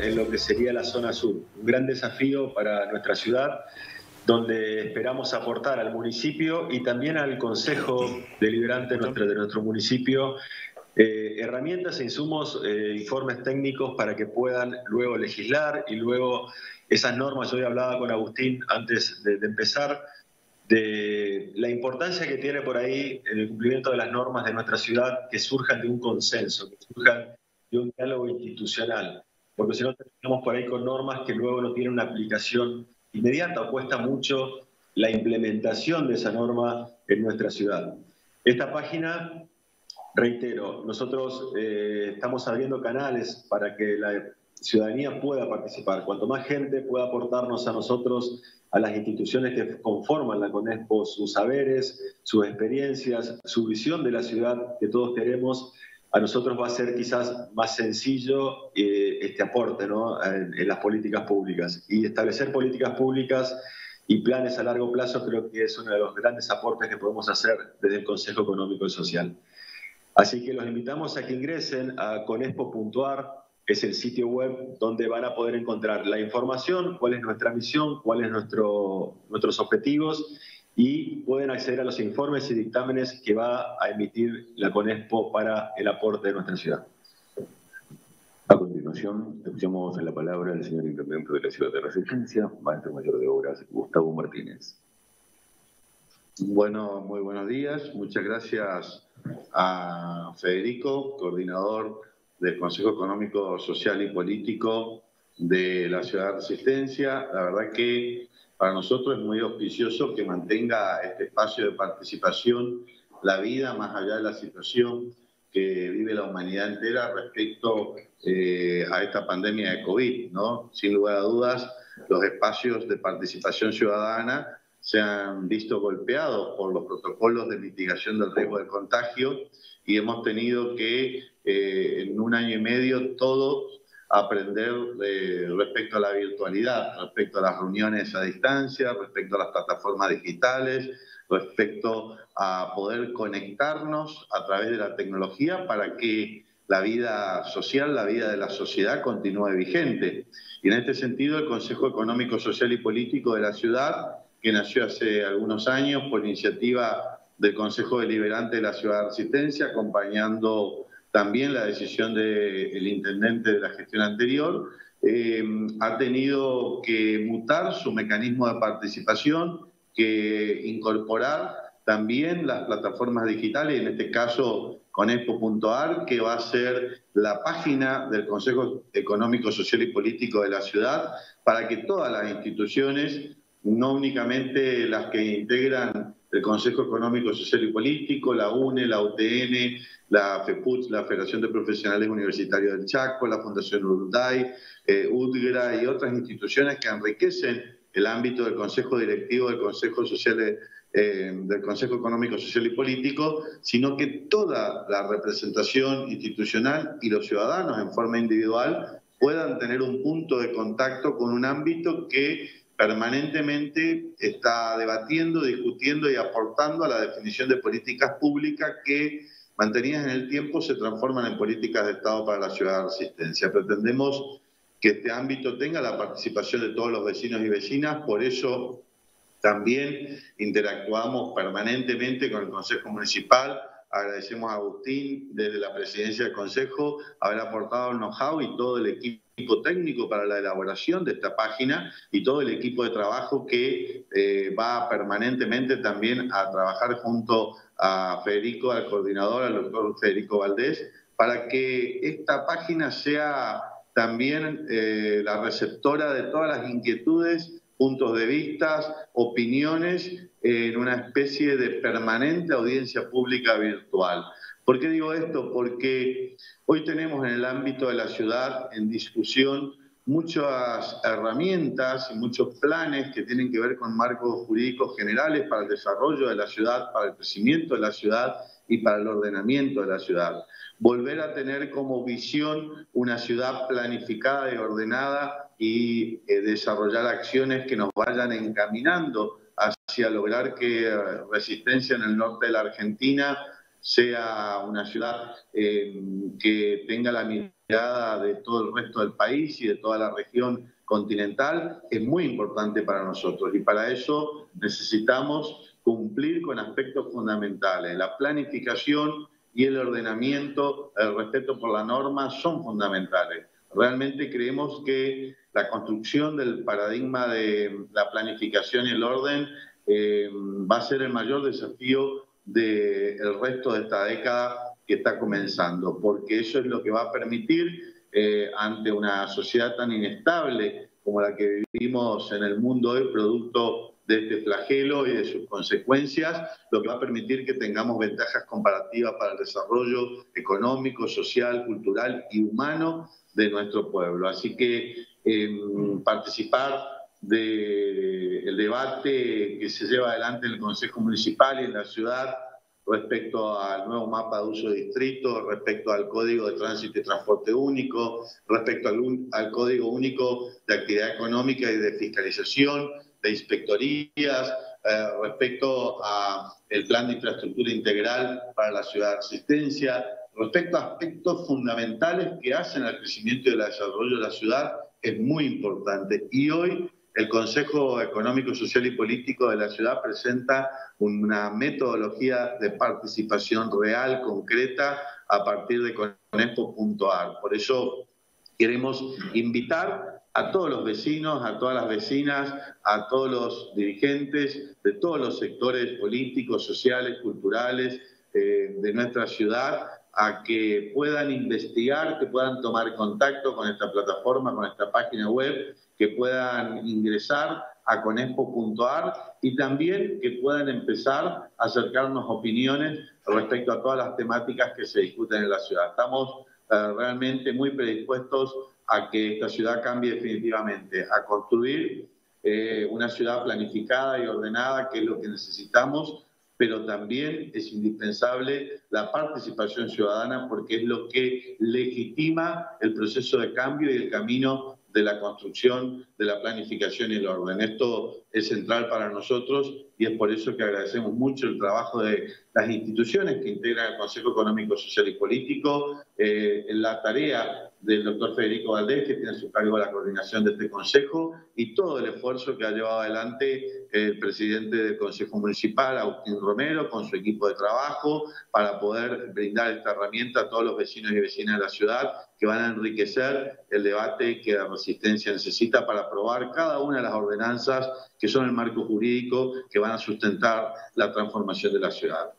en lo que sería la zona sur. Un gran desafío para nuestra ciudad, donde esperamos aportar al municipio y también al Consejo Deliberante de nuestro, municipio eh, herramientas e insumos, eh, informes técnicos para que puedan luego legislar y luego esas normas. Yo hoy hablaba con Agustín antes de, de empezar de la importancia que tiene por ahí el cumplimiento de las normas de nuestra ciudad que surjan de un consenso, que surjan de un diálogo institucional porque si no terminamos por ahí con normas que luego no tienen una aplicación inmediata o cuesta mucho la implementación de esa norma en nuestra ciudad. Esta página, reitero, nosotros eh, estamos abriendo canales para que la ciudadanía pueda participar. Cuanto más gente pueda aportarnos a nosotros, a las instituciones que conforman la CONESPO, sus saberes, sus experiencias, su visión de la ciudad que todos queremos, a nosotros va a ser quizás más sencillo eh, este aporte ¿no? en, en, las políticas públicas. Y establecer políticas públicas y planes a largo plazo creo que es uno de los grandes aportes que podemos hacer desde el Consejo Económico y Social. Así que los invitamos a que ingresen a conespo.ar, es el sitio web donde van a poder encontrar la información, cuál es nuestra misión, cuáles nuestro, nuestros objetivos y pueden acceder a los informes y dictámenes que va a emitir la CONESPO para el aporte de nuestra ciudad. A continuación, escuchamos la palabra del señor Intendente de la Ciudad de Resistencia, Maestro Mayor de Obras, Gustavo Martínez. Bueno, muy buenos días. Muchas gracias a Federico, coordinador del Consejo Económico, Social y Político de la Ciudad de Resistencia. La verdad que para nosotros es muy auspicioso que mantenga este espacio de participación, la vida más allá de la situación que vive la humanidad entera respecto eh, a esta pandemia de COVID. ¿no? Sin lugar a dudas, los espacios de participación ciudadana se han visto golpeados por los protocolos de mitigación del riesgo de contagio y hemos tenido que eh, en un año y medio todos aprender respecto a la virtualidad, respecto a las reuniones a distancia, respecto a las plataformas digitales, respecto a poder conectarnos a través de la tecnología para que la vida social, la vida de la sociedad continúe vigente. Y en este sentido, el Consejo Económico, Social y Político de la ciudad, que nació hace algunos años por iniciativa del Consejo Deliberante de la Ciudad de Resistencia, acompañando también la decisión del intendente de la gestión anterior, eh, ha tenido que mutar su mecanismo de participación, que incorporar también las plataformas digitales, en este caso con expo.ar, que va a ser la página del Consejo Económico, Social y Político de la ciudad, para que todas las instituciones, no únicamente las que integran el Consejo Económico, Social y Político, la UNE, la UTN, la FEPUT, la Federación de Profesionales Universitarios del Chaco, la Fundación Urunday, eh, UDGRA y otras instituciones que enriquecen el ámbito del Consejo Directivo del Consejo Social eh, del Consejo Económico, Social y Político, sino que toda la representación institucional y los ciudadanos en forma individual puedan tener un punto de contacto con un ámbito que permanentemente está debatiendo, discutiendo y aportando a la definición de políticas públicas que mantenidas en el tiempo se transforman en políticas de Estado para la ciudad de resistencia. Pretendemos que este ámbito tenga la participación de todos los vecinos y vecinas, por eso también interactuamos permanentemente con el Consejo Municipal. Agradecemos a Agustín desde la presidencia del Consejo haber aportado el know-how y todo el equipo técnico para la elaboración de esta página y todo el equipo de trabajo que eh, va permanentemente también a trabajar junto a Federico, al coordinador, al doctor Federico Valdés, para que esta página sea también eh, la receptora de todas las inquietudes, puntos de vista, opiniones en una especie de permanente audiencia pública virtual. ¿Por qué digo esto? Porque hoy tenemos en el ámbito de la ciudad en discusión muchas herramientas y muchos planes que tienen que ver con marcos jurídicos generales para el desarrollo de la ciudad, para el crecimiento de la ciudad y para el ordenamiento de la ciudad. Volver a tener como visión una ciudad planificada y ordenada y eh, desarrollar acciones que nos vayan encaminando hacia lograr que eh, Resistencia en el norte de la Argentina sea una ciudad eh, que tenga la mirada de todo el resto del país y de toda la región continental es muy importante para nosotros y para eso necesitamos cumplir con aspectos fundamentales. La planificación y el ordenamiento, el respeto por la norma son fundamentales. Realmente creemos que la construcción del paradigma de la planificación y el orden eh, va a ser el mayor desafío del resto de esta década que está comenzando, porque eso es lo que va a permitir, eh, ante una sociedad tan inestable como la que vivimos en el mundo hoy, producto de este flagelo y de sus consecuencias, lo que va a permitir que tengamos ventajas comparativas para el desarrollo económico, social, cultural y humano de nuestro pueblo. Así que em, participar del debate que se lleva adelante en el Consejo Municipal y en la ciudad respecto al nuevo mapa de uso de distrito, respecto al Código de Tránsito y Transporte Único, respecto al, Código Único de Actividad Económica y de Fiscalización, de Inspectorías, eh, respecto al Plan de Infraestructura Integral para la Ciudad de Asistencia, respecto a aspectos fundamentales que hacen al crecimiento y al desarrollo de la ciudad, es muy importante. Y hoy el Consejo Económico, Social y Político de la ciudad presenta una metodología de participación real, concreta, a partir de conejo.ar. Por eso queremos invitar a todos los vecinos, a todas las vecinas, a todos los dirigentes de todos los sectores políticos, sociales, culturales eh, de nuestra ciudad a que puedan investigar, que puedan tomar contacto con esta plataforma, con esta página web que puedan ingresar a conexpo.ar y también que puedan empezar a acercarnos opiniones respecto a todas las temáticas que se discuten en la ciudad. Estamos eh, realmente muy predispuestos a que esta ciudad cambie definitivamente, a construir eh, una ciudad planificada y ordenada, que es lo que necesitamos, pero también es indispensable la participación ciudadana porque es lo que legitima el proceso de cambio y el camino de la construcción, de la planificación y el orden. Esto es central para nosotros y es por eso que agradecemos mucho el trabajo de las instituciones que integran el Consejo Económico, Social y Político, eh, la tarea del doctor Federico Valdés, que tiene a su cargo la coordinación de este Consejo, y todo el esfuerzo que ha llevado adelante el presidente del Consejo Municipal, Agustín Romero, con su equipo de trabajo, para poder brindar esta herramienta a todos los vecinos y vecinas de la ciudad, que van a enriquecer el debate que la resistencia necesita para aprobar cada una de las ordenanzas que son el marco jurídico que van a sustentar la transformación de la ciudad.